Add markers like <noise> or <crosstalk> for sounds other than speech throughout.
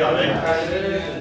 Let's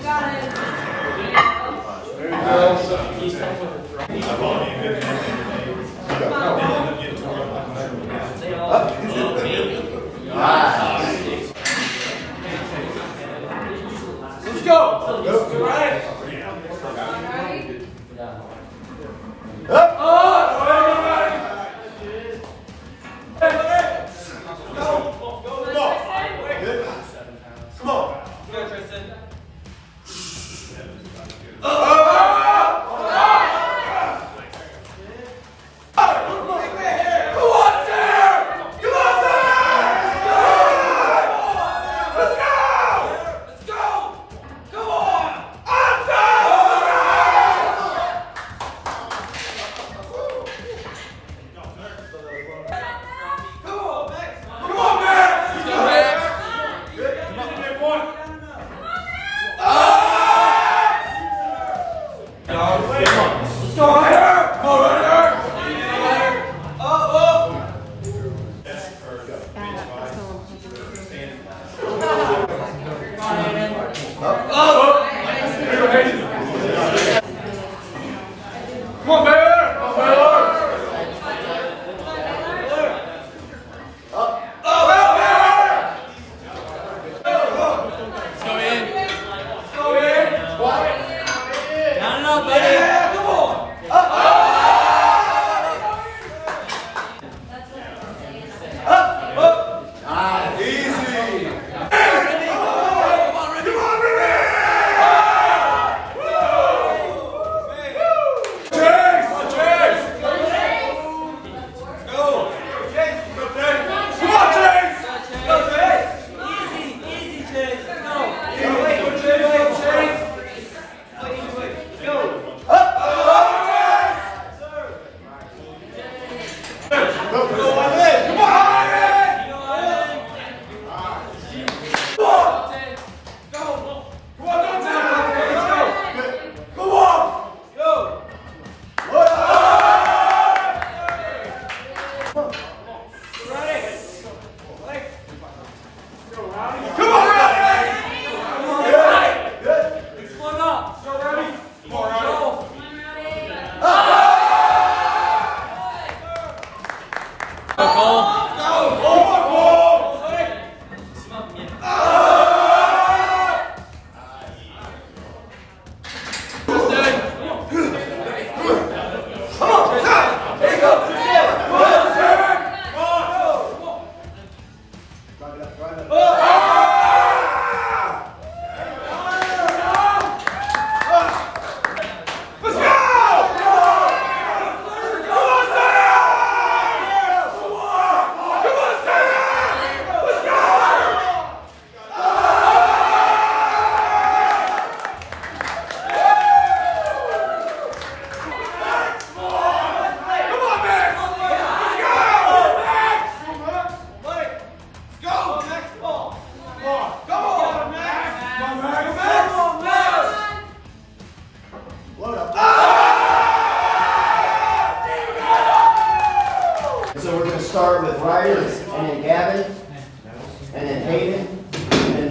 You got it. Nice.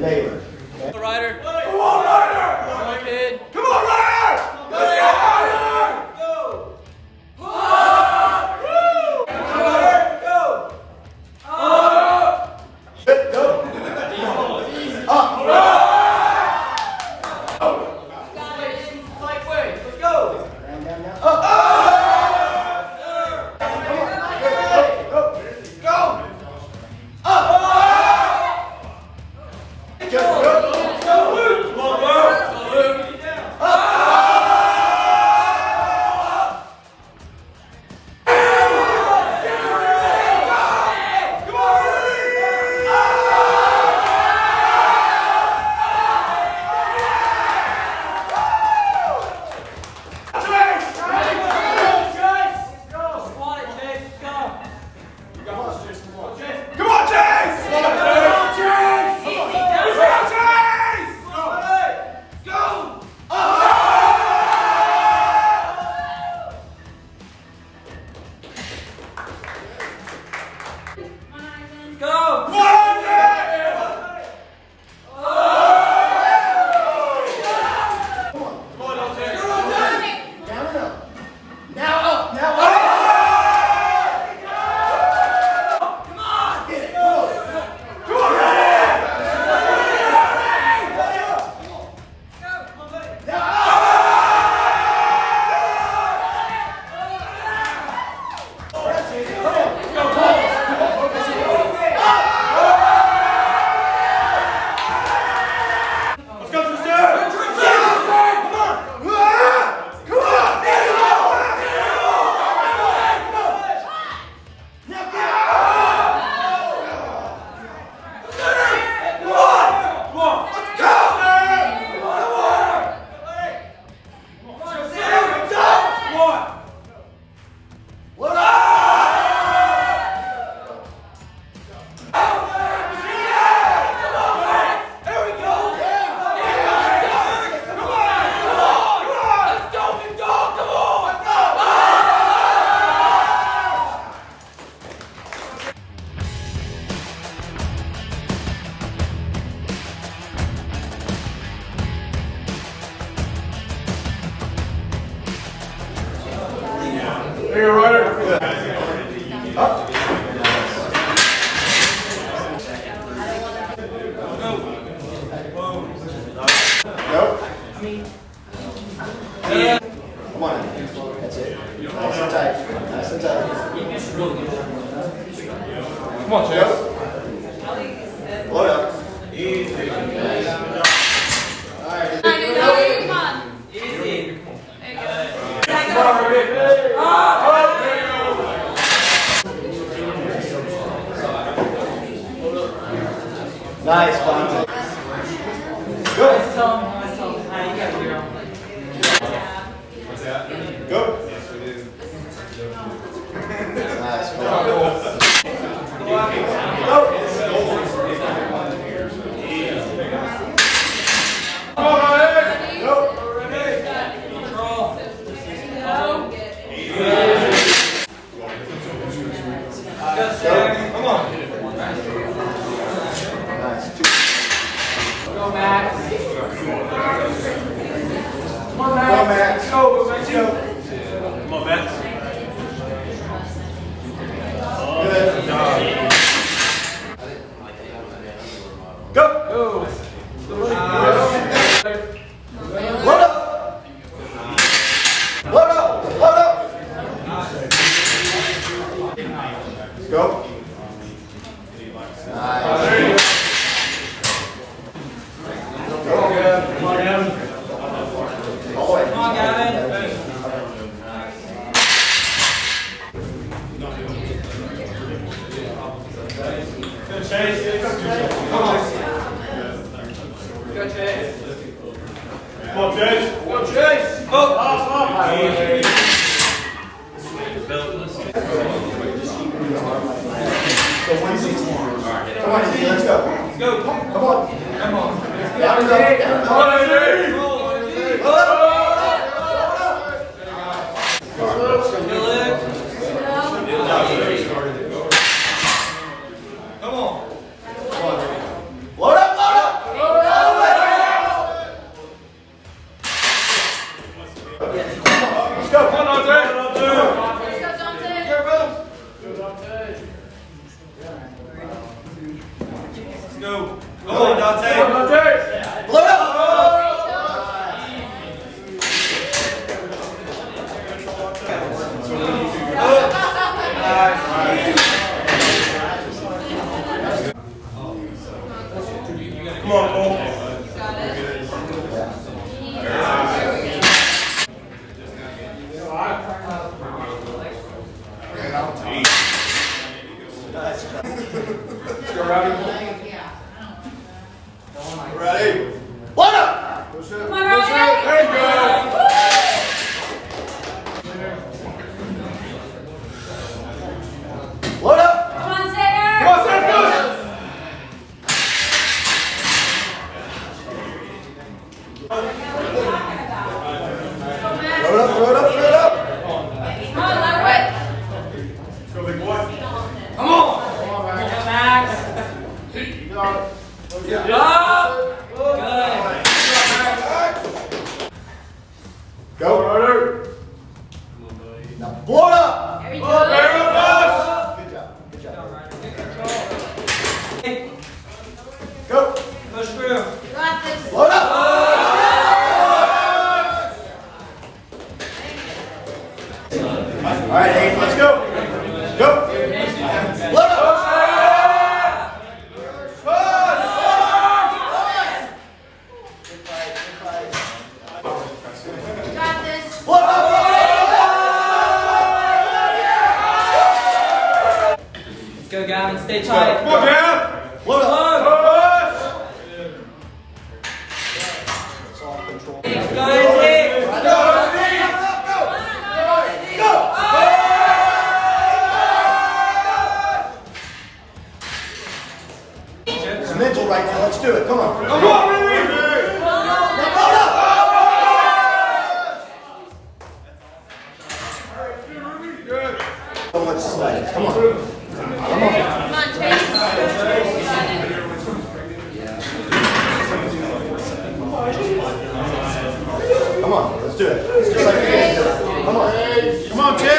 And Nope. Me. Yeah. Come on. That's it. Nice and tight. Nice and tight. Come on, Jeff. on, Max. Let's go, let's go. Come on, Max. Good job. what's like. Come on. I don't know. Come on, let's do it. Let's do it. Come on. Come on, Chase.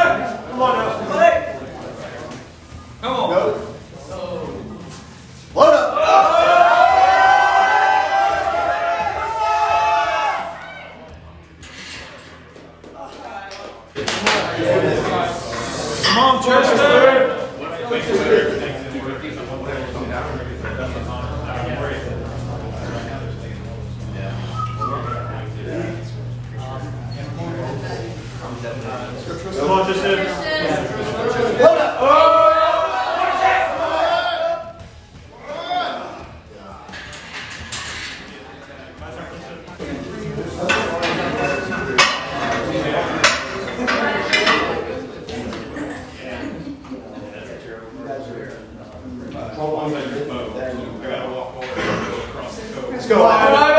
go.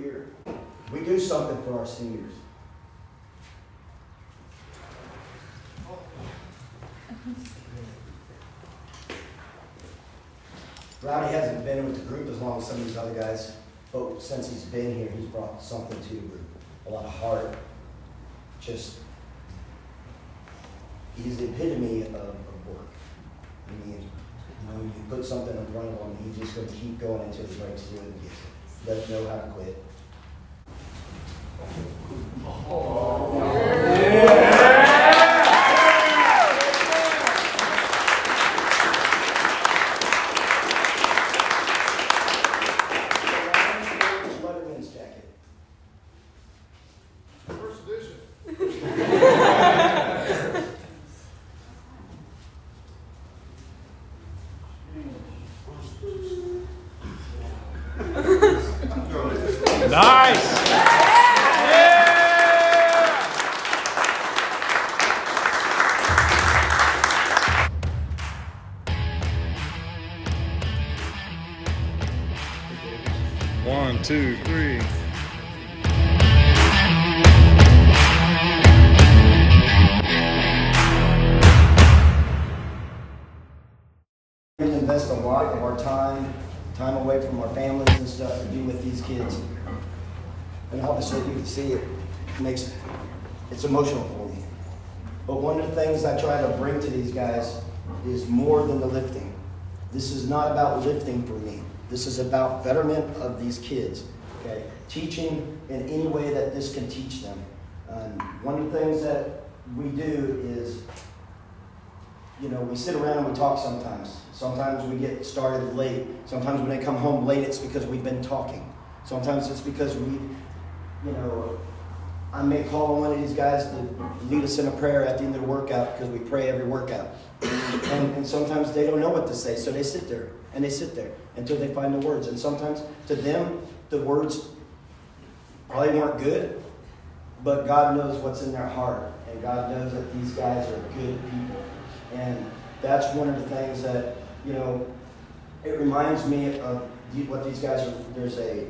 Year, we do something for our seniors. Rowdy hasn't been with the group as long as some of these other guys, but since he's been here, he's brought something to the group. A lot of heart, just, he's the epitome of, of work. I mean, you know, you put something in front of him, he's just gonna keep going until he breaks through and gets it. Doesn't know how to quit. Nice! It's emotional for me. But one of the things I try to bring to these guys is more than the lifting. This is not about lifting for me. This is about betterment of these kids, okay? Teaching in any way that this can teach them. Um, one of the things that we do is, you know, we sit around and we talk sometimes. Sometimes we get started late. Sometimes when they come home late, it's because we've been talking. Sometimes it's because we, you know, I may call on one of these guys to lead us in a prayer at the end of the workout because we pray every workout. And, and sometimes they don't know what to say, so they sit there and they sit there until they find the words. And sometimes to them, the words probably weren't good, but God knows what's in their heart. And God knows that these guys are good people. And that's one of the things that, you know, it reminds me of what these guys are. There's a,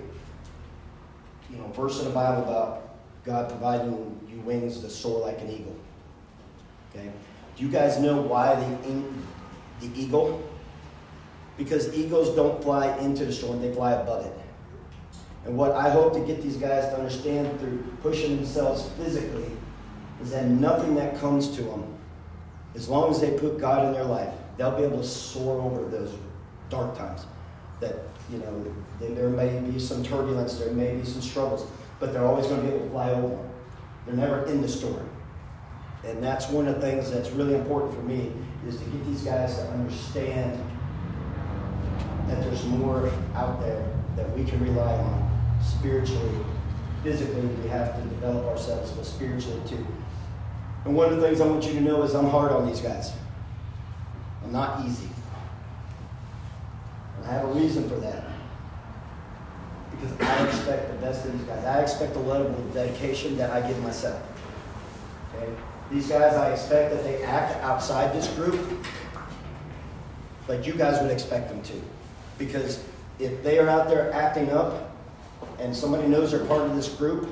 you know, verse in the Bible about God providing you wings to soar like an eagle. Okay? Do you guys know why the, the eagle? Because eagles don't fly into the storm, they fly above it. And what I hope to get these guys to understand through pushing themselves physically is that nothing that comes to them, as long as they put God in their life, they'll be able to soar over those dark times. That, you know, there may be some turbulence, there may be some struggles, but they're always going to be able to fly over them. They're never in the storm. And that's one of the things that's really important for me is to get these guys to understand that there's more out there that we can rely on spiritually. Physically, we have to develop ourselves, but spiritually too. And one of the things I want you to know is I'm hard on these guys. I'm not easy. And I have a reason for that. Because I expect the best of these guys. I expect the level of dedication that I give myself. Okay? These guys, I expect that they act outside this group like you guys would expect them to. Because if they are out there acting up and somebody knows they're part of this group,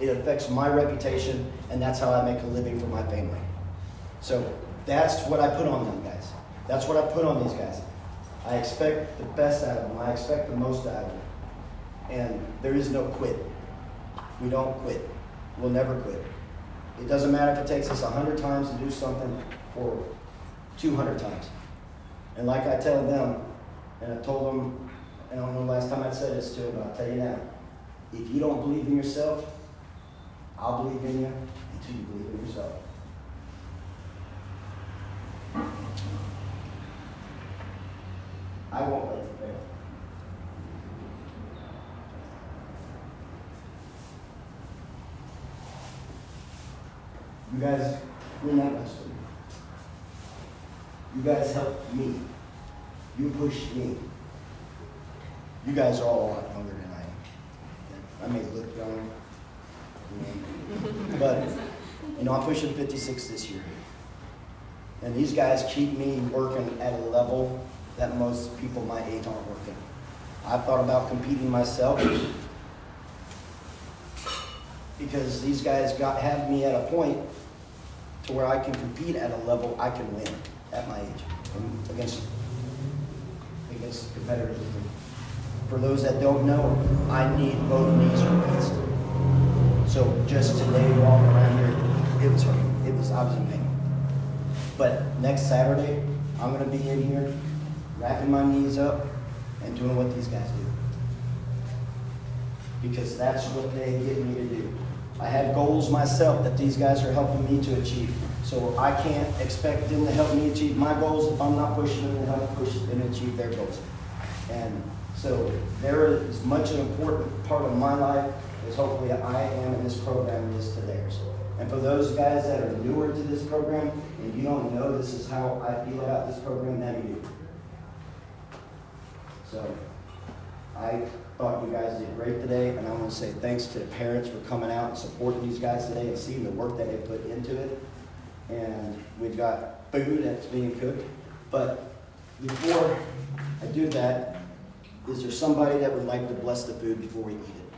it affects my reputation, and that's how I make a living for my family. So that's what I put on them guys. That's what I put on these guys. I expect the best out of them. I expect the most out of them. And there is no quit. We don't quit. We'll never quit. It doesn't matter if it takes us 100 times to do something or 200 times. And like I tell them, and I told them, I don't know the last time I said this to them, but I'll tell you now. If you don't believe in yourself, I'll believe in you until you believe in yourself. I won't you guys were not to me. You guys helped me. You pushed me. You guys are all a lot younger than I am. I may look young. <laughs> But, you know, I'm pushing 56 this year. And these guys keep me working at a level that most people my age aren't working. I've thought about competing myself because these guys got have me at a point to where I can compete at a level I can win at my age against against competitors. For those that don't know, I need both knees replaced. So just today walking around here, it was it was was in pain. But next Saturday, I'm gonna be in here, wrapping my knees up and doing what these guys do. Because that's what they get me to do. I have goals myself that these guys are helping me to achieve. So I can't expect them to help me achieve my goals if I'm not pushing them to help push them achieve their goals. And so they're as much an important part of my life as hopefully I am in this program is to theirs. And for those guys that are newer to this program and you don't know this is how I feel about this program, now you do. So I thought you guys did great today, and I want to say thanks to the parents for coming out and supporting these guys today and seeing the work that they put into it. And we've got food that's being cooked. But before I do that, is there somebody that would like to bless the food before we eat it?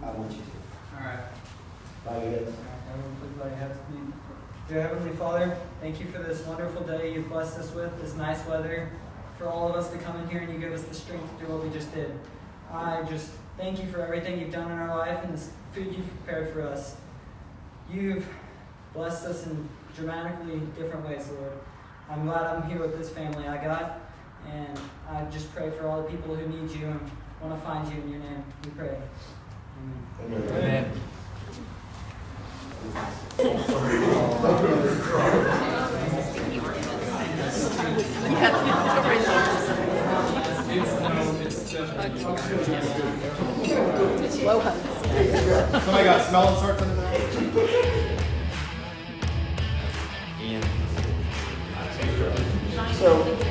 I want you to. All right. Bow your. Everybody has to. Dear Heavenly Father, thank you for this wonderful day you've blessed us with, this nice weather, for all of us to come in here and you give us the strength to do what we just did. I just thank you for everything you've done in our life and this food you've prepared for us. You've blessed us in dramatically different ways, Lord. I'm glad I'm here with this family I got, and I just pray for all the people who need you and want to find you in your name. We pray. Amen. <laughs> Welcome. Somebody got smell and sort in the back. So